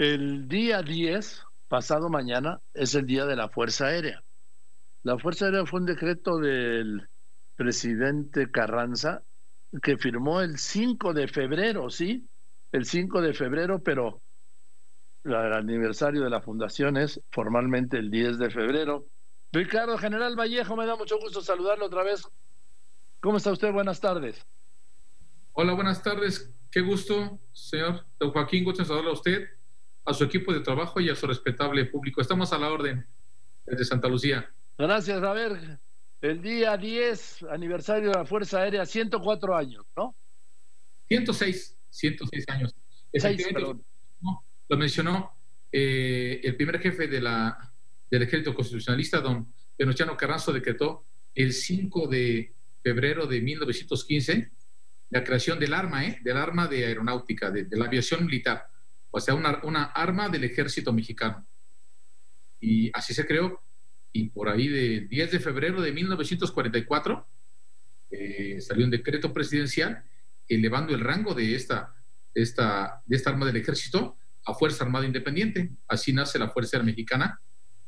El día 10, pasado mañana, es el día de la Fuerza Aérea. La Fuerza Aérea fue un decreto del presidente Carranza que firmó el 5 de febrero, ¿sí? El 5 de febrero, pero el aniversario de la fundación es formalmente el 10 de febrero. Ricardo General Vallejo, me da mucho gusto saludarlo otra vez. ¿Cómo está usted? Buenas tardes. Hola, buenas tardes. Qué gusto, señor don Joaquín. Gusto saludarlo a usted, a su equipo de trabajo y a su respetable público. Estamos a la orden desde Santa Lucía. Gracias. A ver, el día 10, aniversario de la Fuerza Aérea, 104 años, ¿no? 106, 106 años. lo mencionó eh, el primer jefe de la, del ejército constitucionalista, don Venustiano Carranzo, decretó el 5 de febrero de 1915 la creación del arma, ¿eh? del arma de aeronáutica, de, la aviación militar, o sea, una, una, arma del ejército mexicano. Y así se creó. Y por ahí del 10 de febrero de 1944 eh, salió un decreto presidencial elevando el rango de esta, esta, de esta arma del ejército a Fuerza Armada Independiente. Así nace la Fuerza Mexicana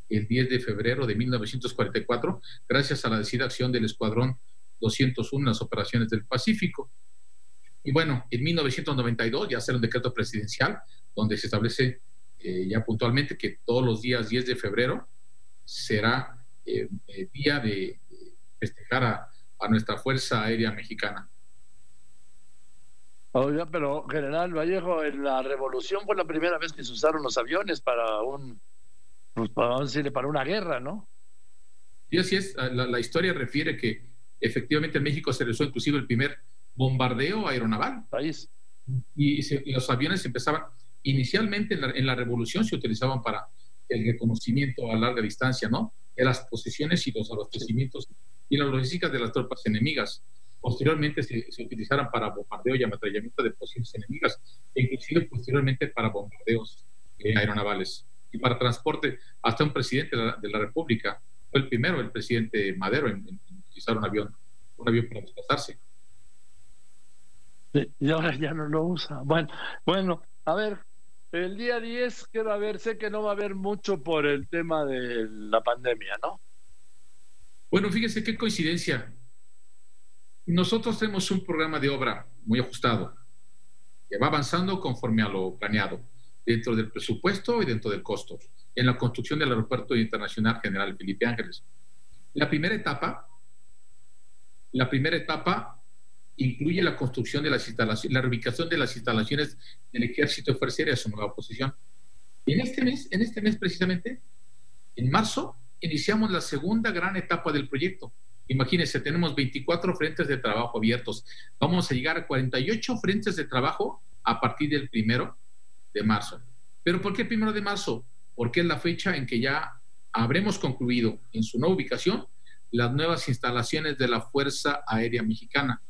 el 10 de febrero de 1944, gracias a la decidida acción del Escuadrón 201 en las operaciones del Pacífico. Y bueno, en 1992 ya será un decreto presidencial donde se establece eh, ya puntualmente que todos los días 10 de febrero será eh, eh, día de festejar a, nuestra Fuerza Aérea Mexicana. Oiga, pero General Vallejo, en la revolución fue la primera vez que se usaron los aviones para un, pues, para, para una guerra, ¿no? Sí, así es. La, la historia refiere que efectivamente en México se realizó inclusive el primer bombardeo aeronaval. País. Y, los aviones empezaban, inicialmente en la, revolución se utilizaban para el reconocimiento a larga distancia, ¿no? De las posiciones y los abastecimientos y las logísticas de las tropas enemigas. Posteriormente se, se utilizaron para bombardeo y ametrallamiento de posiciones enemigas, e inclusive posteriormente para bombardeos eh, aeronavales y para transporte. Hasta un presidente de la, República fue el primero, el presidente Madero, en, en utilizar un avión, un avión para desplazarse y ahora ya no lo usa. Bueno, bueno, a ver, el día 10 que va a haber, sé que no va a haber mucho por el tema de la pandemia, ¿no? Bueno, fíjese qué coincidencia. Nosotros tenemos un programa de obra muy ajustado, que va avanzando conforme a lo planeado, dentro del presupuesto y dentro del costo, en la construcción del Aeropuerto Internacional General Felipe Ángeles. La primera etapa, la primera etapa incluye la construcción de las instalaciones, la reubicación de las instalaciones del Ejército de Fuerza Aérea a su nueva posición. En este mes, en este mes precisamente, en marzo, iniciamos la segunda gran etapa del proyecto. Imagínense, tenemos 24 frentes de trabajo abiertos. Vamos a llegar a 48 frentes de trabajo a partir del primero de marzo. ¿Pero por qué primero de marzo? Porque es la fecha en que ya habremos concluido en su nueva ubicación las nuevas instalaciones de la Fuerza Aérea Mexicana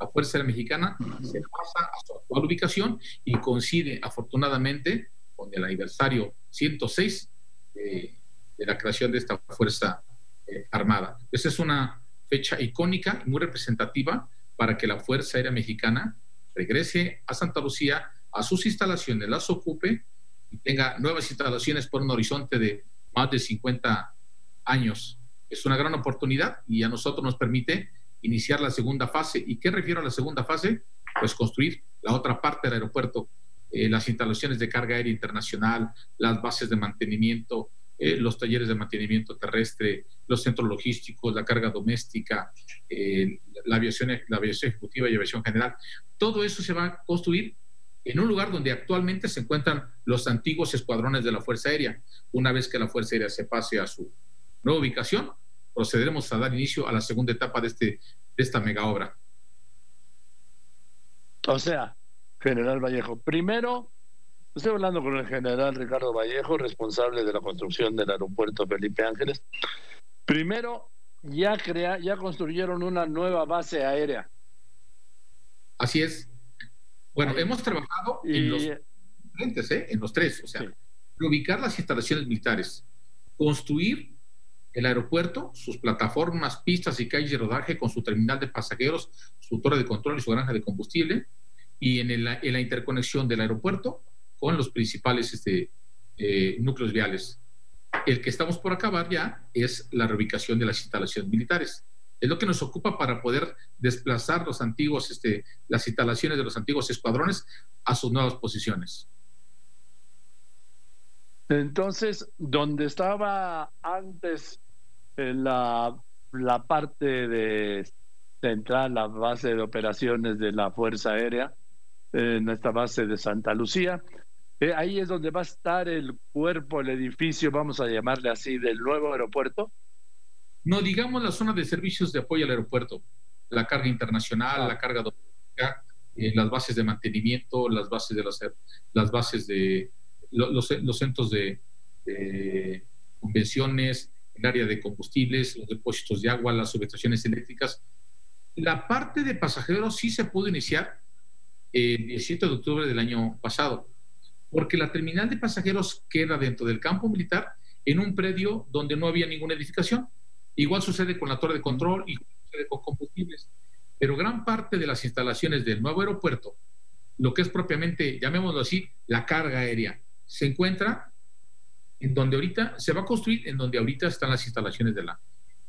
la Fuerza Aérea Mexicana se pasa a su actual ubicación y coincide afortunadamente con el aniversario 106 de, la creación de esta Fuerza eh, Armada. Esa es una fecha icónica y muy representativa para que la Fuerza Aérea Mexicana regrese a Santa Lucía, a sus instalaciones, las ocupe y tenga nuevas instalaciones por un horizonte de más de 50 años. Es una gran oportunidad y a nosotros nos permite iniciar la segunda fase. ¿Y qué refiero a la segunda fase? Pues construir la otra parte del aeropuerto, eh, las instalaciones de carga aérea internacional, las bases de mantenimiento, eh, los talleres de mantenimiento terrestre, los centros logísticos, la carga doméstica, eh, la, aviación, la aviación ejecutiva y aviación general. Todo eso se va a construir en un lugar donde actualmente se encuentran los antiguos escuadrones de la Fuerza Aérea. Una vez que la Fuerza Aérea se pase a su nueva ubicación, procederemos a dar inicio a la segunda etapa de, este, de esta mega obra. O sea, General Vallejo, primero, estoy hablando con el general Ricardo Vallejo, responsable de la construcción del aeropuerto Felipe Ángeles. Primero, ya, crea, ya construyeron una nueva base aérea. Así es. Bueno, hemos trabajado en los frentes, ¿eh? en los tres, o sea, reubicar las instalaciones militares, construir el aeropuerto, sus plataformas, pistas y calles de rodaje con su terminal de pasajeros, su torre de control y su granja de combustible. Y en, la interconexión del aeropuerto, con los principales este, eh, núcleos viales. El que estamos por acabar ya es la reubicación de las instalaciones militares. Es lo que nos ocupa para poder desplazar los antiguos, este, las instalaciones de los antiguos escuadrones a sus nuevas posiciones. Entonces, donde estaba antes la, la parte de central, la base de operaciones de la Fuerza Aérea, en esta base de Santa Lucía, eh, ahí es donde va a estar el cuerpo, el edificio, vamos a llamarle así, del nuevo aeropuerto. No, digamos la zona de servicios de apoyo al aeropuerto, la carga internacional, la carga doméstica, eh, las bases de mantenimiento, las bases de las bases de los, los centros de, convenciones, el área de combustibles, los depósitos de agua, las subestaciones eléctricas. La parte de pasajeros sí se pudo iniciar el 17 de octubre del año pasado, porque la terminal de pasajeros queda dentro del campo militar en un predio donde no había ninguna edificación. Igual sucede con la torre de control y sucede con combustibles. Pero gran parte de las instalaciones del nuevo aeropuerto, lo que es propiamente, llamémoslo así, la carga aérea, se encuentra en donde ahorita se va a construir, en donde ahorita están las instalaciones de la,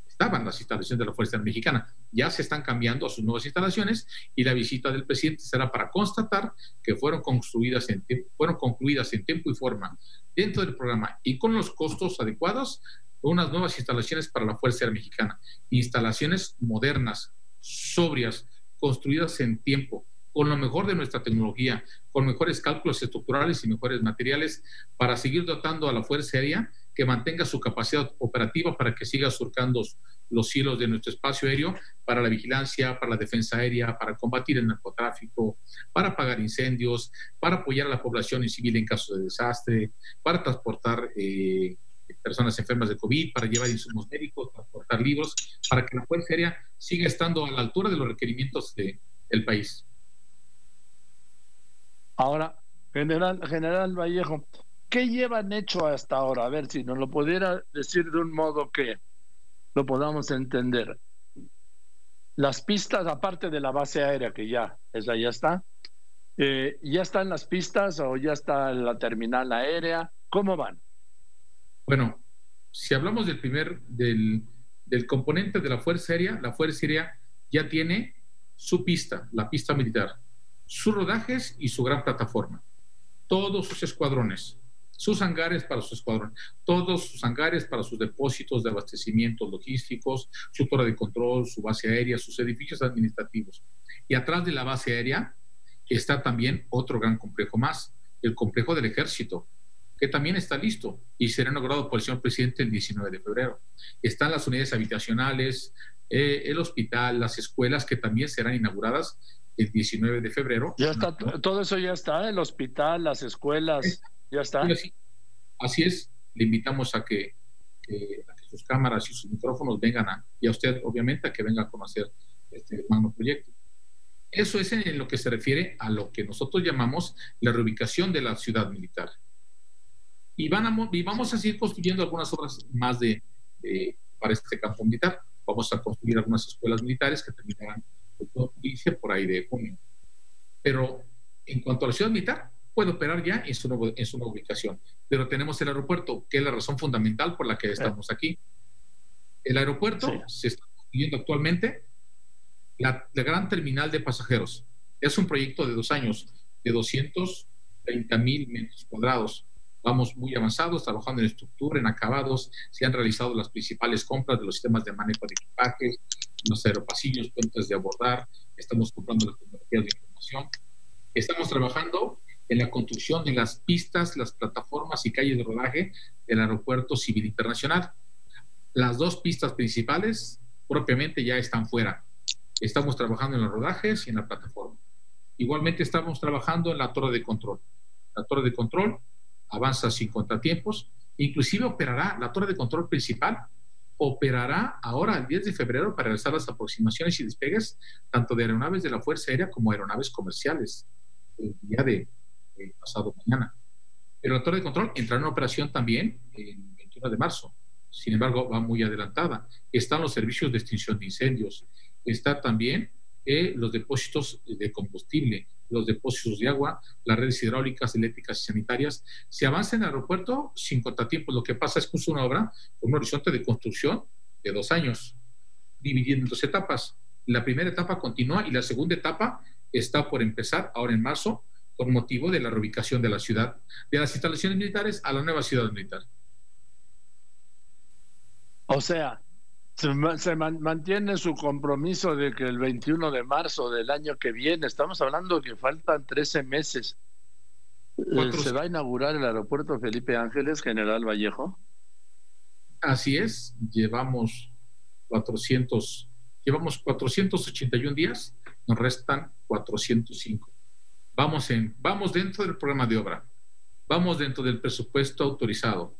estaban las instalaciones de la Fuerza Mexicana. Ya se están cambiando a sus nuevas instalaciones y la visita del presidente será para constatar que fueron construidas fueron concluidas en tiempo y forma dentro del programa y con los costos adecuados unas nuevas instalaciones para la Fuerza Mexicana, instalaciones modernas, sobrias, construidas en tiempo, con lo mejor de nuestra tecnología, con mejores cálculos estructurales y mejores materiales para seguir dotando a la Fuerza Aérea que mantenga su capacidad operativa para que siga surcando los cielos de nuestro espacio aéreo para la vigilancia, para la defensa aérea, para combatir el narcotráfico, para apagar incendios, para apoyar a la población civil en caso de desastre, para transportar eh, personas enfermas de COVID, para llevar insumos médicos, transportar libros, para que la Fuerza Aérea siga estando a la altura de los requerimientos del país. Ahora, general, general Vallejo, ¿qué llevan hecho hasta ahora? A ver si nos lo pudiera decir de un modo que lo podamos entender. Las pistas, aparte de la base aérea, que ya, esa ya está, eh, ¿ya están las pistas o ya está la terminal aérea? ¿Cómo van? Bueno, si hablamos del primer, del, del componente de la Fuerza Aérea, la Fuerza Aérea ya tiene su pista, la pista militar sus rodajes y su gran plataforma. Todos sus escuadrones, sus hangares para sus escuadrones, todos sus hangares para sus depósitos de abastecimiento logísticos, su torre de control, su base aérea, sus edificios administrativos. Y atrás de la base aérea está también otro gran complejo más, el complejo del ejército, que también está listo y será inaugurado por el señor presidente el 19 de febrero. Están las unidades habitacionales, eh, el hospital, las escuelas que también serán inauguradas el 19 de febrero. Ya está, todo eso ya está, el hospital, las escuelas, ya está. Así, es, le invitamos a que, sus cámaras y sus micrófonos vengan a, y a usted obviamente a que venga a conocer este hermano proyecto. Eso es en lo que se refiere a lo que nosotros llamamos la reubicación de la ciudad militar. Y, van a, y vamos a seguir construyendo algunas obras más de, para este campo militar. Vamos a construir algunas escuelas militares que terminarán dice por ahí de junio. Pero en cuanto a la ciudad militar, puede operar ya en su, nuevo, en su nueva ubicación. Pero tenemos el aeropuerto, que es la razón fundamental por la que estamos aquí. El aeropuerto se está construyendo actualmente la, la, gran terminal de pasajeros. Es un proyecto de dos años, de 230 mil metros cuadrados. Vamos muy avanzados, trabajando en estructura, en acabados. Se han realizado las principales compras de los sistemas de manejo de equipajes, los aeropasillos, puentes de abordar, estamos comprando las tecnologías de información, estamos trabajando en la construcción de las pistas, las plataformas y calles de rodaje del Aeropuerto Civil Internacional. Las dos pistas principales propiamente ya están fuera. Estamos trabajando en los rodajes y en la plataforma. Igualmente estamos trabajando en la torre de control. La torre de control avanza sin contratiempos, inclusive operará la torre de control principal operará ahora el 10 de febrero para realizar las aproximaciones y despegues tanto de aeronaves de la Fuerza Aérea como aeronaves comerciales el día de, pasado mañana. Pero la torre de control entrará en operación también el 21 de marzo. Sin embargo, va muy adelantada. Están los servicios de extinción de incendios. Está también eh, los depósitos de combustible. Los depósitos de agua, las redes hidráulicas, eléctricas y sanitarias. Se avanza en el aeropuerto sin contratiempos. Lo que pasa es que es una obra con un horizonte de construcción de dos años, dividiendo en dos etapas. La primera etapa continúa y la segunda etapa está por empezar ahora en marzo por motivo de la reubicación de la ciudad, de las instalaciones militares a la nueva ciudad militar. O sea, se, mantiene su compromiso de que el 21 de marzo del año que viene, estamos hablando que faltan 13 meses, eh, se va a inaugurar el aeropuerto Felipe Ángeles, General Vallejo. Así es, llevamos 400, llevamos 481 días, nos restan 405. Vamos, en, vamos dentro del programa de obra, vamos dentro del presupuesto autorizado,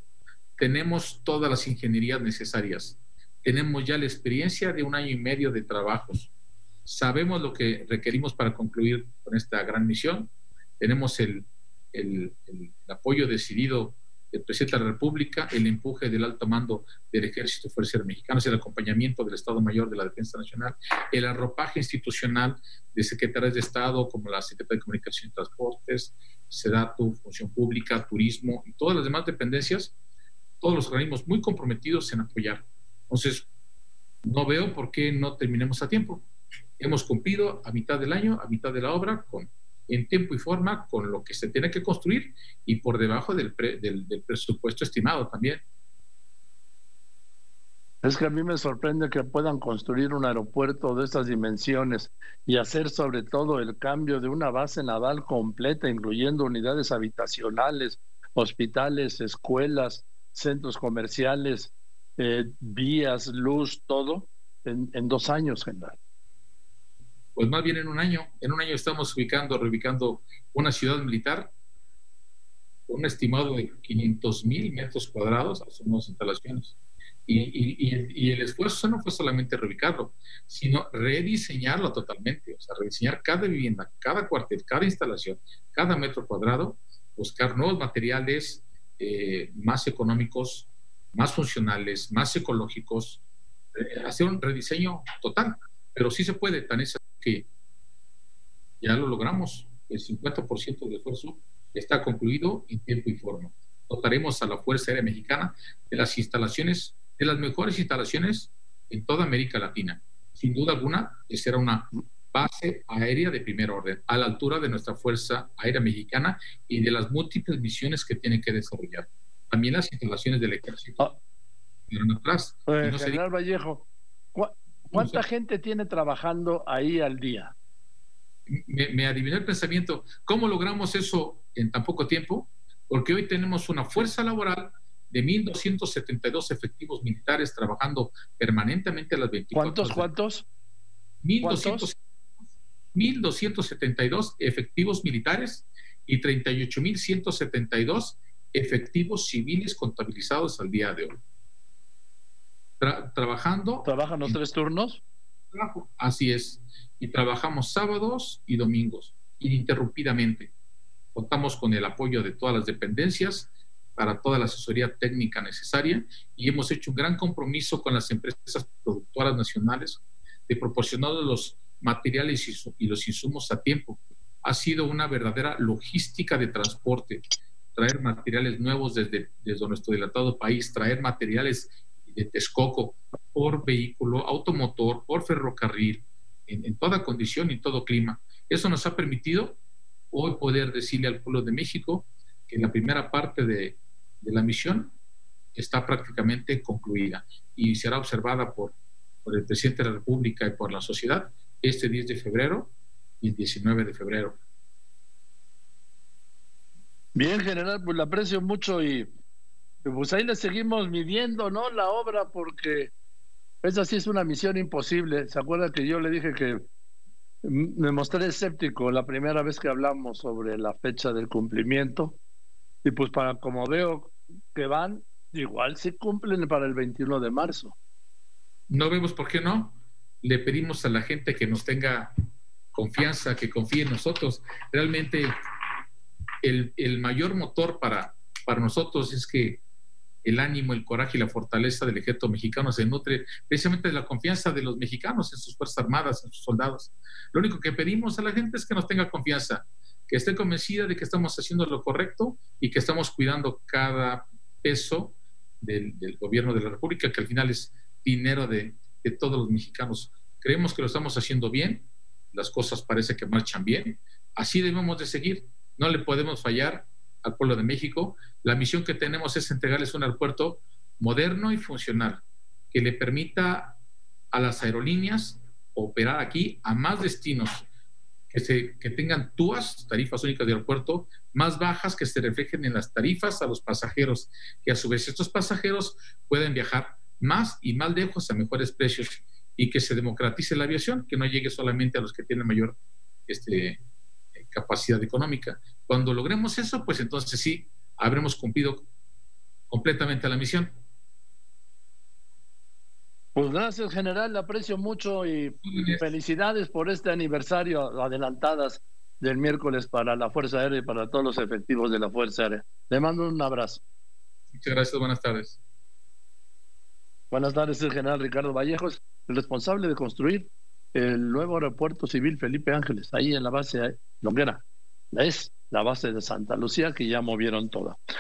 tenemos todas las ingenierías necesarias tenemos ya la experiencia de un año y medio de trabajos. Sabemos lo que requerimos para concluir con esta gran misión. Tenemos el, el, apoyo decidido del presidente de la República, el empuje del alto mando del Ejército Fuerzas Mexicanas, el acompañamiento del Estado Mayor de la Defensa Nacional, el arropaje institucional de secretarias de Estado como la Secretaría de Comunicación y Transportes, SEDATU, Función Pública, Turismo y todas las demás dependencias, todos los organismos muy comprometidos en apoyar entonces, no veo por qué no terminemos a tiempo. Hemos cumplido a mitad del año, a mitad de la obra, con, en tiempo y forma, con lo que se tiene que construir y por debajo del, del, presupuesto estimado también. Es que a mí me sorprende que puedan construir un aeropuerto de estas dimensiones y hacer sobre todo el cambio de una base naval completa, incluyendo unidades habitacionales, hospitales, escuelas, centros comerciales, eh, vías, luz, todo, en, dos años, general. Pues más bien en un año. En un año estamos ubicando, reubicando una ciudad militar con un estimado de 500 mil metros cuadrados a sus nuevas instalaciones. Y, y, el esfuerzo no fue solamente reubicarlo, sino rediseñarlo totalmente, o sea, rediseñar cada vivienda, cada cuartel, cada instalación, cada metro cuadrado, buscar nuevos materiales eh, más económicos, más funcionales, más ecológicos, eh, hacer un rediseño total. Pero sí se puede, tan es que ya lo logramos. El 50% del esfuerzo está concluido en tiempo y forma. Dotaremos a la Fuerza Aérea Mexicana de las instalaciones, de las mejores instalaciones en toda América Latina. Sin duda alguna, será una base aérea de primer orden, a la altura de nuestra Fuerza Aérea Mexicana y de las múltiples misiones que tiene que desarrollar también las instalaciones del ejército. Ah. atrás. Pues, general Vallejo, ¿cuánta gente tiene trabajando ahí al día? Me, adivinó el pensamiento. ¿Cómo logramos eso en tan poco tiempo? Porque hoy tenemos una fuerza laboral de 1.272 efectivos militares trabajando permanentemente a las 24 ¿Cuántos? ¿Cuántos? 1.272 efectivos militares y 38.172 efectivos civiles contabilizados al día de hoy. trabajando. ¿Trabajan los tres turnos? Así es. Y trabajamos sábados y domingos, ininterrumpidamente. Contamos con el apoyo de todas las dependencias para toda la asesoría técnica necesaria y hemos hecho un gran compromiso con las empresas productoras nacionales de proporcionar los materiales y los insumos a tiempo. Ha sido una verdadera logística de transporte traer materiales nuevos desde, desde nuestro dilatado país, traer materiales de Texcoco por vehículo, automotor, por ferrocarril, en, toda condición y todo clima. Eso nos ha permitido hoy poder decirle al pueblo de México que la primera parte de, de la misión está prácticamente concluida y será observada por, por el presidente de la República y por la sociedad este 10 de febrero y el 19 de febrero. Bien, general, pues le aprecio mucho y pues ahí le seguimos midiendo, ¿no? La obra, porque esa sí es una misión imposible. ¿Se acuerda que yo le dije que me mostré escéptico la primera vez que hablamos sobre la fecha del cumplimiento? Y pues para como veo que van, igual se cumplen para el 21 de marzo. No vemos por qué no. Le pedimos a la gente que nos tenga confianza, que confíe en nosotros. Realmente el, mayor motor para, para nosotros es que el ánimo, el coraje y la fortaleza del ejército mexicano se nutre precisamente de la confianza de los mexicanos en sus Fuerzas Armadas, en sus soldados. Lo único que pedimos a la gente es que nos tenga confianza, que esté convencida de que estamos haciendo lo correcto y que estamos cuidando cada peso del, gobierno de la República, que al final es dinero de, de todos los mexicanos. Creemos que lo estamos haciendo bien, las cosas parece que marchan bien, así debemos de seguir, no le podemos fallar al pueblo de México. La misión que tenemos es entregarles un aeropuerto moderno y funcional que le permita a las aerolíneas operar aquí a más destinos que, se, que tengan TUAS, tarifas únicas de aeropuerto, más bajas que se reflejen en las tarifas a los pasajeros, que a su vez estos pasajeros pueden viajar más y más lejos a mejores precios y que se democratice la aviación, que no llegue solamente a los que tienen mayor este, capacidad económica. Cuando logremos eso, pues entonces sí, habremos cumplido completamente la misión. Pues gracias, general, le aprecio mucho y felicidades por este aniversario adelantadas del miércoles para la Fuerza Aérea y para todos los efectivos de la Fuerza Aérea. Le mando un abrazo. Muchas gracias, buenas tardes. Buenas tardes, el general Ricardo Vallejos, el responsable de construir el nuevo aeropuerto civil Felipe Ángeles, ahí en la base Longuera. Es la base de Santa Lucía que ya movieron toda.